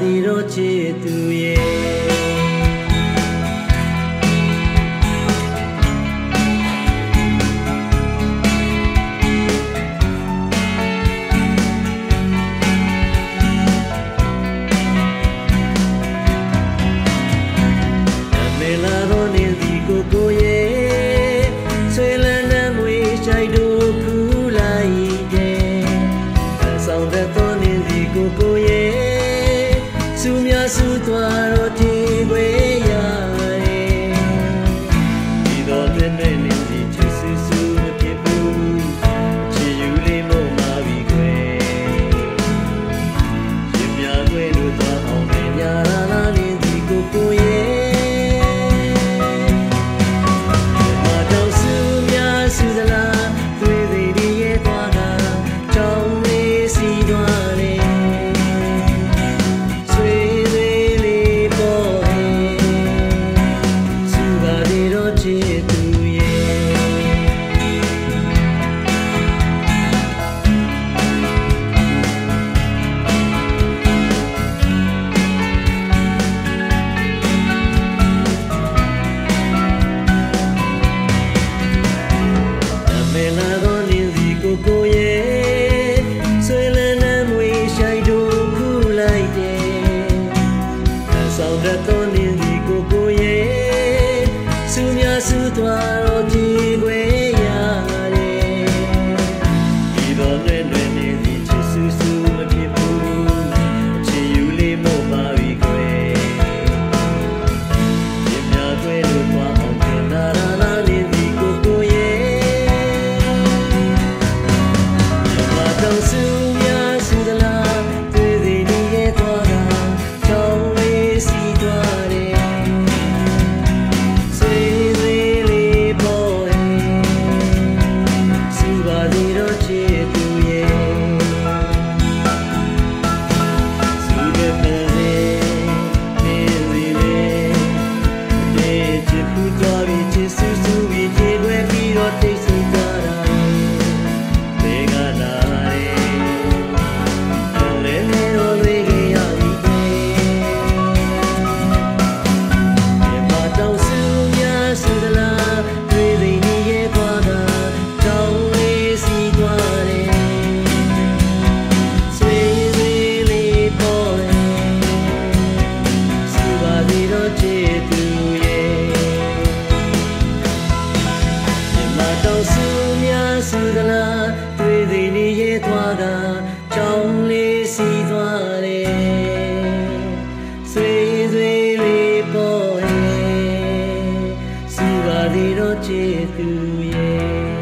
သည်တို့ချစ်သူရဲ့ Dù င်းဒီကိုကိုရဲ့သူများသူသွားတော့ စေတော့ကျေသူရဲ့